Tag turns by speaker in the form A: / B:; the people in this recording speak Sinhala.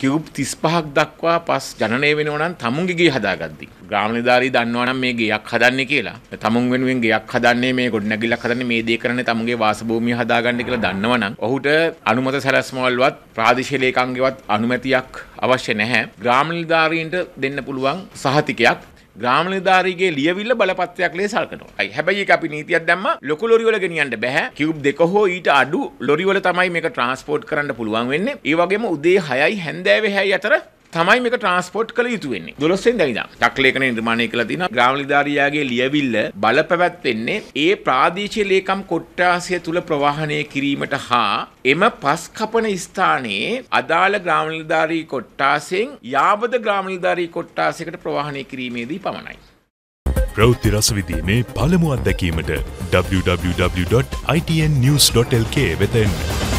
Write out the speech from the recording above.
A: කිව්බ් 35ක් දක්වා පස් ජනනය වෙනවා නම් තමුන්ගේ ගේ හදාගද්දි. ග්‍රාම නිලධාරී දන්නවා නම් මේ ගෙයක් හදන්නේ කියලා. තමුන් වෙනුවෙන් ගෙයක් හදන්නේ මේ ගොඩනැගිල්ලක් හදන්නේ මේ දේ කරන්නේ තමුන්ගේ වාසභූමිය හදාගන්න කියලා දන්නවනම් ඔහුට අනුමත සැලැස්මවලවත් ප්‍රාදේශීය ලේකම්ගේවත් අනුමැතියක් අවශ්‍ය නැහැ. ග්‍රාම නිලධාරීන්ට දෙන්න පුළුවන් සහතිකයක් ග්‍රාම නිලධාරීගේ ලියවිල්ල බලපත්‍රයක් ලේ සලකනවා. අයි හැබැයි ඒක අපි නීතියක් දැම්ම ලොකු ලොරි වල ගෙනියන්න බෑ. කියුබ් දෙක හෝ ඊට අඩු ලොරි වල තමයි මේක ට්‍රාන්ස්පෝර්ට් කරන්න පුළුවන් වෙන්නේ. ඒ වගේම උදේ 6යි හැන්දෑවේ 6යි අතර තමයි මේක ට්‍රන්ස්පෝට් කළ යුතු වෙන්නේ. 12 වෙනිදා ඉඳන්. චක්ලේඛන නිර්මාණය කළා තියෙනවා. ග්‍රාම නිලධාරියාගේ ලියවිල්ල බලපැවැත්වෙන්නේ ඒ ප්‍රාදේශීය ලේකම් කොට්ටාසය තුල ප්‍රවාහනය කිරීමට හා එම පස් කපන ස්ථානයේ අදාළ ග්‍රාම නිලධාරී කොට්ටාසෙන් යාවද ග්‍රාම නිලධාරී කොට්ටාසයකට ප්‍රවාහනය කිරීමේදී පමණයි.
B: ප්‍රවෘත්ති රසවිදීමේ පළමු අත්දැකීමට www.itnnews.lk වෙත එන්න.